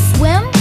swim?